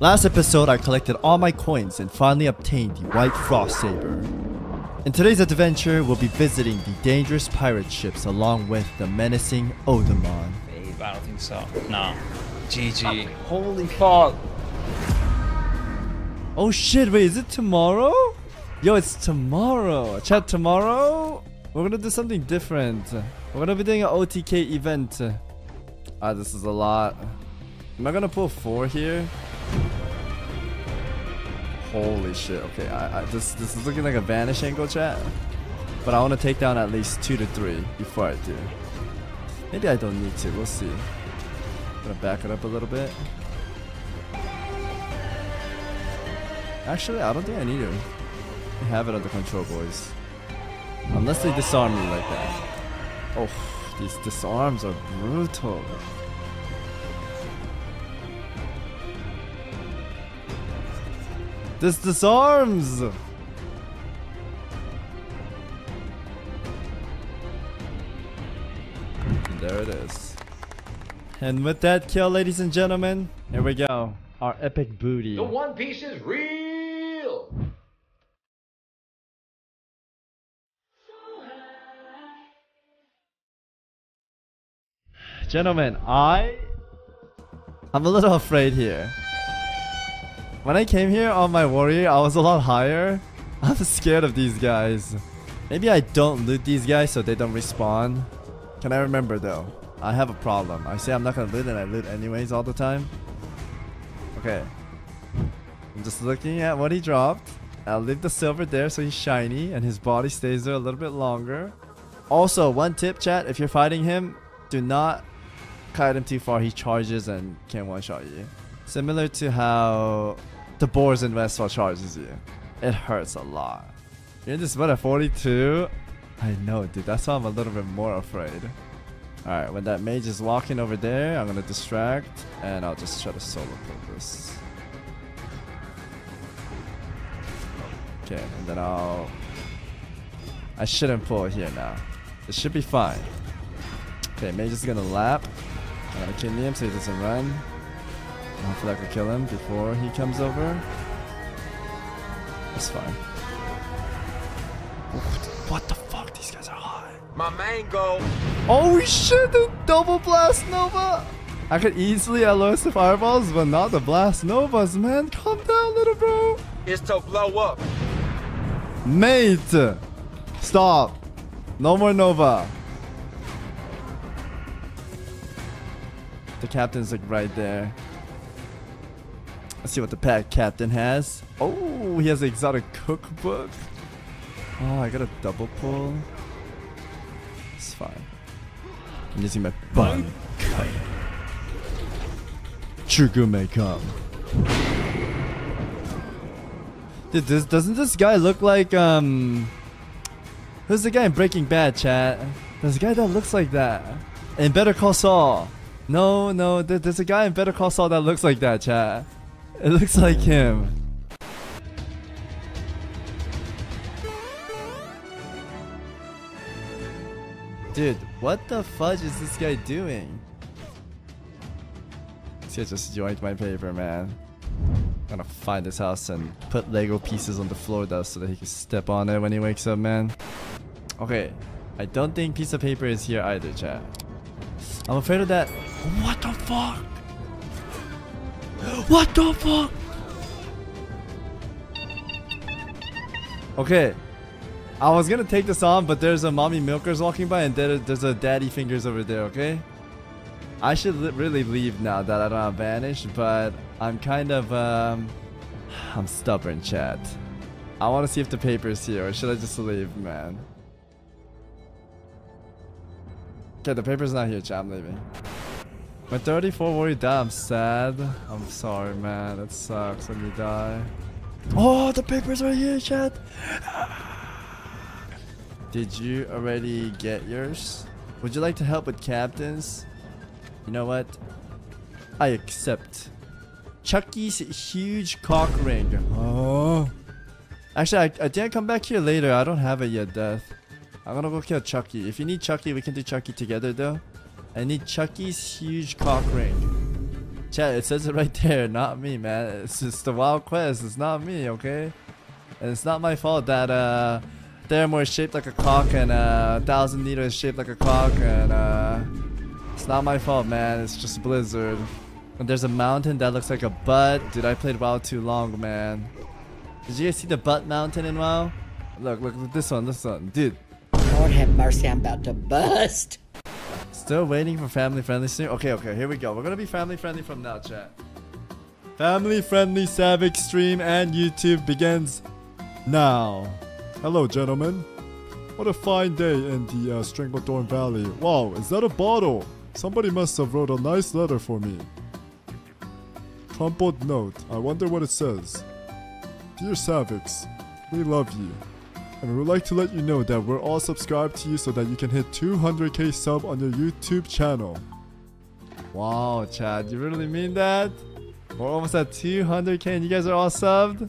Last episode, I collected all my coins and finally obtained the White Frost Saber. In today's adventure, we'll be visiting the dangerous pirate ships along with the menacing Uldaman. Babe, I don't think so. Nah. GG. Holy fuck. Oh shit, wait, is it tomorrow? Yo, it's tomorrow. Chat, tomorrow? We're gonna do something different. We're gonna be doing an OTK event. Ah, this is a lot. Am I gonna pull four here? Holy shit. Okay, I, I, this this is looking like a vanish angle chat. But I want to take down at least two to three before I do. Maybe I don't need to. We'll see. I'm gonna back it up a little bit. Actually, I don't think I need to. I have it under control, boys. Unless they disarm me like that. Oh, these disarms are brutal. This disarms! And there it is. And with that kill, ladies and gentlemen, here we go. Our epic booty. The One Piece is real. Gentlemen, I... I'm a little afraid here. When I came here on my warrior, I was a lot higher. I'm scared of these guys. Maybe I don't loot these guys so they don't respawn. Can I remember though? I have a problem. I say I'm not gonna loot and I loot anyways all the time. Okay. I'm just looking at what he dropped. I'll leave the silver there so he's shiny and his body stays there a little bit longer. Also, one tip chat, if you're fighting him, do not kite him too far. He charges and can one-shot you. Similar to how the boars in Westfall charges you. It hurts a lot. You're in this at 42? I know, dude. That's why I'm a little bit more afraid. Alright, when that mage is walking over there, I'm gonna distract, and I'll just try to solo kill this. Okay, and then I'll... I shouldn't pull here now. It should be fine. Okay, mage is gonna lap. I'm gonna kill him so he doesn't run. Hopefully I can kill him before he comes over. That's fine. What the fuck? These guys are hot. My mango. Oh shit, the double blast nova! I could easily LOS the fireballs, but not the blast novas, man. Calm down, little bro. It's to blow up. Mate! Stop. No more nova. The captain's like right there. Let's see what the pack captain has. Oh, he has an exotic cookbook. Oh, I got a double pull. It's fine. I'm using my bun. Chugu may come. Dude, this, doesn't this guy look like, um... Who's the guy in Breaking Bad, chat? There's a guy that looks like that. In Better Call Saul. No, no, there's a guy in Better Call Saul that looks like that, chat. It looks like him. Dude, what the fudge is this guy doing? This guy just joined my paper, man. I'm gonna find his house and put Lego pieces on the floor though so that he can step on it when he wakes up, man. Okay, I don't think piece of paper is here either, chat. I'm afraid of that. What the fuck? What the fuck? Okay. I was gonna take this on, but there's a mommy milkers walking by and there's a daddy fingers over there, okay? I should li really leave now that I don't have vanish, but I'm kind of, um... I'm stubborn, chat. I want to see if the paper's here, or should I just leave, man? Okay, the paper's not here, chat. I'm leaving. My 34 warrior died. I'm sad. I'm sorry, man. It sucks when you die. Oh, the papers are here, chat. Did you already get yours? Would you like to help with captains? You know what? I accept. Chucky's huge cock ring. Oh. Actually, I, I didn't come back here later. I don't have it yet, Death. I'm gonna go kill Chucky. If you need Chucky, we can do Chucky together, though. I need Chucky's huge cock ring. Chat, it says it right there, not me, man. It's just the Wild Quest. It's not me, okay? And it's not my fault that uh, Theramore is shaped like a cock and uh, Thousand Needle is shaped like a cock and uh, it's not my fault, man. It's just Blizzard. And there's a mountain that looks like a butt. Dude, I played WoW too long, man. Did you guys see the butt mountain in WoW? Look, look, look this one, this one. Dude, Lord have mercy, I'm about to bust. Still waiting for family friendly soon. Okay, okay, here we go. We're gonna be family friendly from now, chat. Family friendly Savix stream and YouTube begins now. Hello, gentlemen. What a fine day in the uh, Stranglethorn Valley. Wow, is that a bottle? Somebody must have wrote a nice letter for me. Crumpled note. I wonder what it says. Dear Savix, we love you. And we would like to let you know that we're all subscribed to you so that you can hit 200k sub on your YouTube channel. Wow, Chad, you really mean that? We're almost at 200k and you guys are all subbed?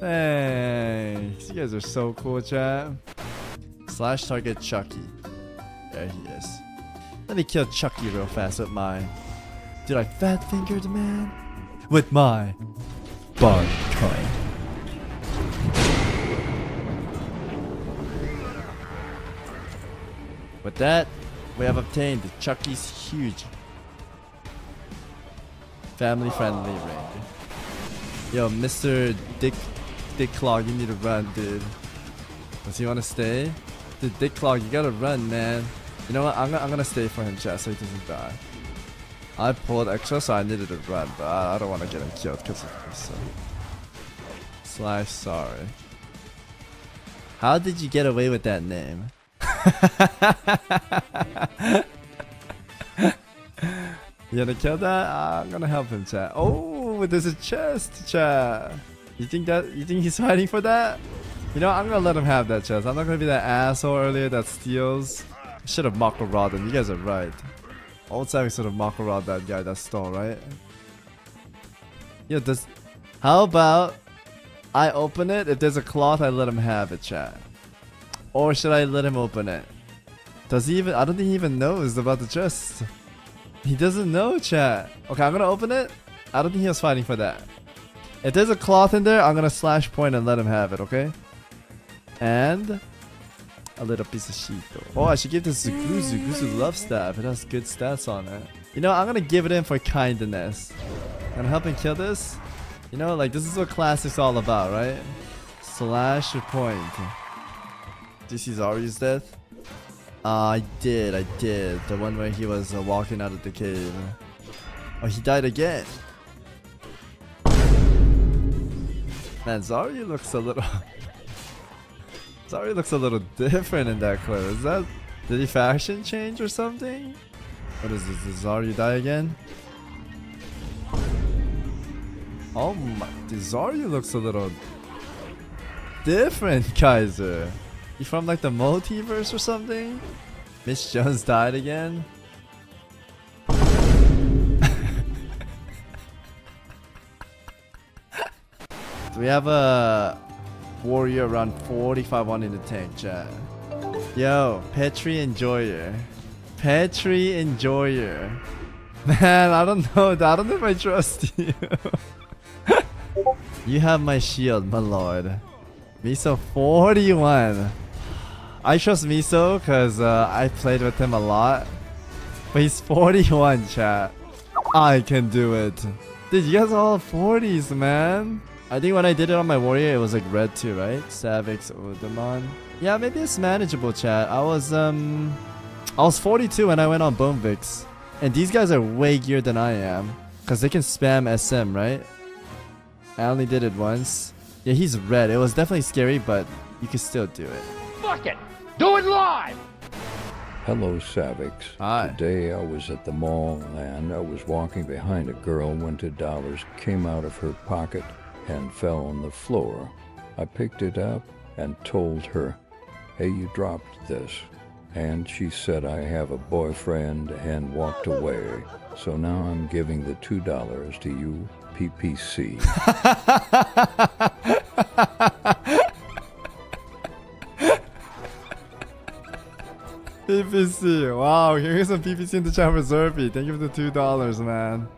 Thanks. You guys are so cool, Chad. Slash target Chucky. There he is. Let me kill Chucky real fast with my... Did I fat fingered man? With my... Bar coin. With that, we have obtained Chucky's huge family friendly ring. Yo, Mr. Dick Dick Clog, you need to run, dude. Does he wanna stay? Dude, Dick Clog, you gotta run, man. You know what? I'm gonna, I'm gonna stay for him, chat, so he doesn't die. I pulled extra, so I needed to run, but I, I don't want to get him killed because of this. So. Slash sorry. How did you get away with that name? you gonna kill that? I'm gonna help him, chat. Oh, there's a chest, chat. You think that? You think he's fighting for that? You know, I'm gonna let him have that chest. I'm not gonna be that asshole earlier that steals. Should have Mak'gora'd him. You guys are right. Old Savvy should have Mak'gora'd that guy that stole, right? Yeah, does. How about I open it? If there's a cloth, I let him have it, chat. Or should I let him open it? Does he even? I don't think he even knows about the chest. He doesn't know, chat. Okay, I'm gonna open it. I don't think he was fighting for that. If there's a cloth in there, I'm gonna slash point and let him have it, okay? And a little piece of sheet. Oh, I should give this to Guzu. Guzu love staff. It has good stats on it. You know, I'm gonna give it in for kindness. I'm gonna help him kill this. You know, like this is what classic's all about, right? Slash point. You see Zarya's death? Uh, I did, I did. The one where he was uh, walking out of the cave. Oh, he died again. Man, Zarya looks a little... Zarya looks a little different in that clip. Is that... Did he fashion change or something? What is this? Did die again? Oh my... Zarya looks a little... Different, Kaiser. You from like the multiverse or something? Miss Jones died again? Do we have a warrior around 45 on in the tank, chat? Yo, Petri Enjoyer. Petri Enjoyer. Man, I don't know. I don't know if I trust you. you have my shield, my lord. Miso 41. I trust Miso because uh, I played with him a lot. But he's 41, chat. I can do it. Dude, you guys are all 40s, man. I think when I did it on my warrior, it was like red too, right? Savix Uldaman. Yeah, maybe it's manageable, chat. I was, um... I was 42 when I went on Bonevix. And these guys are way geared than I am. Because they can spam SM, right? I only did it once. Yeah, he's red. It was definitely scary, but you can still do it. Fuck it. Do it live. Hello, Savix. Hi. Today I was at the mall and I was walking behind a girl when two dollars came out of her pocket and fell on the floor. I picked it up and told her, Hey, you dropped this. And she said, I have a boyfriend and walked away. So now I'm giving the two dollars to you, PPC. PPC. Wow, here's some PPC in the chat for Zerby. Thank you for the $2, man.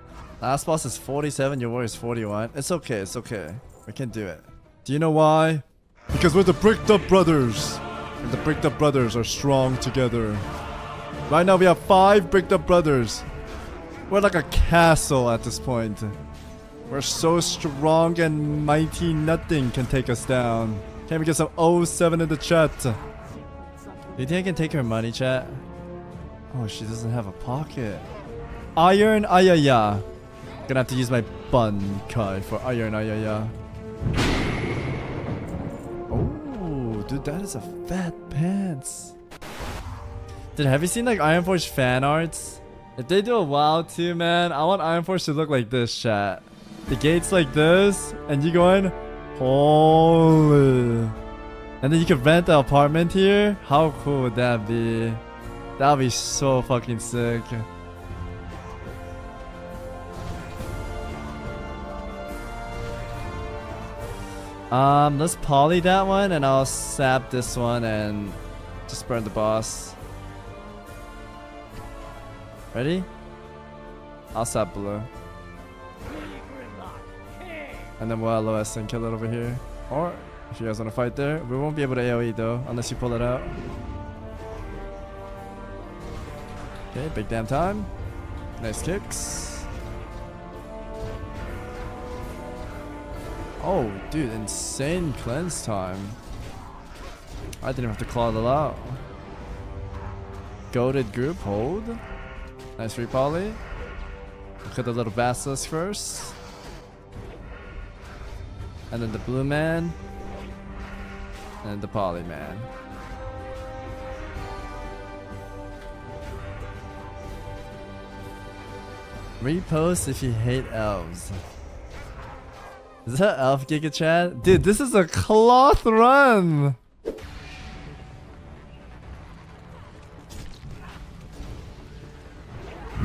Last boss is 47, your warrior is 41. It's okay, it's okay. We can do it. Do you know why? Because we're the Bricked Up Brothers. And the Bricked Up Brothers are strong together. Right now we have five Bricked Up Brothers. We're like a castle at this point. We're so strong and mighty nothing can take us down. Can we get some 07 in the chat? Do you think I can take her money, chat? Oh, she doesn't have a pocket. Iron Ayaya. Gonna have to use my bun card for Iron Ayaya. Oh, dude, that is a fat pants. Dude, have you seen like Iron Forge fan arts? If they do a WoW too, man, I want Iron Forge to look like this, chat. The gates like this, and you going, holy. And then you can rent the apartment here. How cool would that be? That would be so fucking sick. Um, let's poly that one and I'll sap this one and just burn the boss. Ready? I'll sap blue. And then we'll LOS and kill it over here. Or, if you guys want to fight there, we won't be able to AoE though, unless you pull it out. Okay, big damn time. Nice kicks. Oh, dude, insane cleanse time. I didn't have to claw it out. Goaded group, hold. Nice repoly. Look at the little basilisk first. And then the blue man. And the poly man. Repost if you hate elves. Is that elf Giga Chat? Dude, this is a cloth run!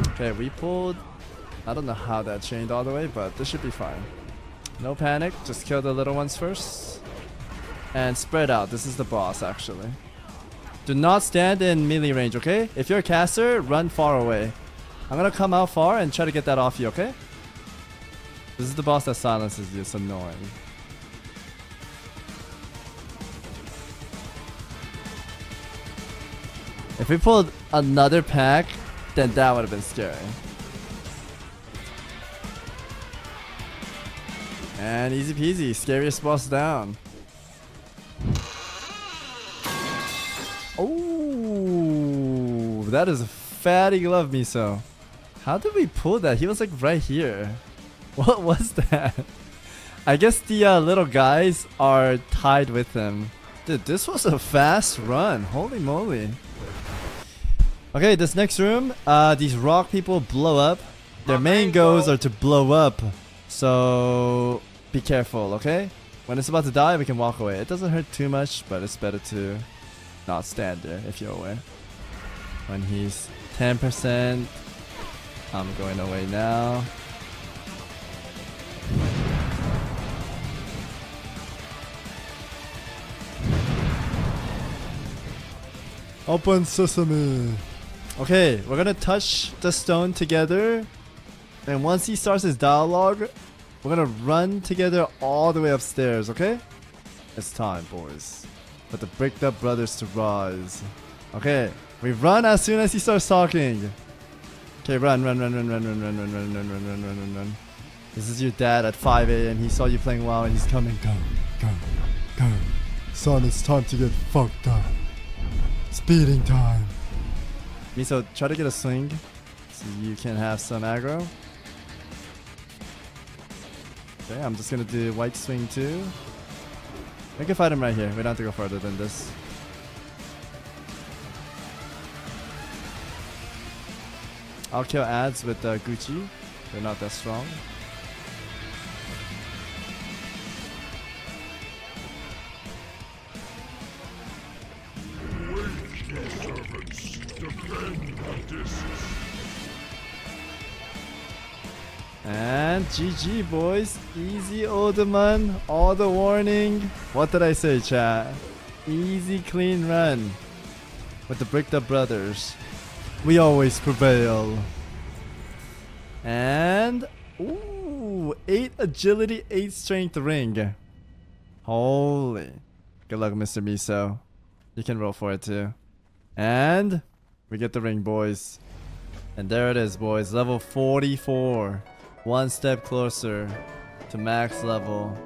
Okay, we pulled... I don't know how that chained all the way, but this should be fine. No panic, just kill the little ones first. And spread out, this is the boss actually. Do not stand in melee range, okay? If you're a caster, run far away. I'm gonna come out far and try to get that off you, okay? This is the boss that silences you, it's annoying. If we pulled another pack, then that would have been scary. And easy peasy, scariest boss down. Oh, that is a fatty glove, Miso. How did we pull that? He was like right here. What was that? I guess the uh, little guys are tied with him. Dude, this was a fast run. Holy moly. Okay, this next room, uh, these rock people blow up. Their main goals are to blow up. So be careful, okay? When it's about to die, we can walk away. It doesn't hurt too much, but it's better to not stand there if you're aware. When he's 10%, I'm going away now. Open sesame. Okay, we're gonna touch the stone together. And once he starts his dialogue, we're gonna run together all the way upstairs, okay? It's time, boys. For the Bricked Up Brothers to rise. Okay, we run as soon as he starts talking. Okay, run, run, run, run, run, run, run, run, run, run, run, run, run, run, run. This is your dad at 5 a.m. He saw you playing WoW and he's coming. Go, go, go. Son, it's time to get fucked up. Speeding time. Miso, try to get a swing so you can have some aggro. Okay, I'm just gonna do white swing too. We can fight him right here. We don't have to go further than this. I'll kill ads with uh, Gucci. They're not that strong. And GG boys, easy Uldaman, all the warning. What did I say chat? Easy clean run. With the Bricked Up Brothers. We always prevail. And Ooh, 8 agility, 8 strength ring. Holy. Good luck, Mr. Miso. You can roll for it too. And we get the ring, boys. And there it is, boys. Level 44. One step closer to max level.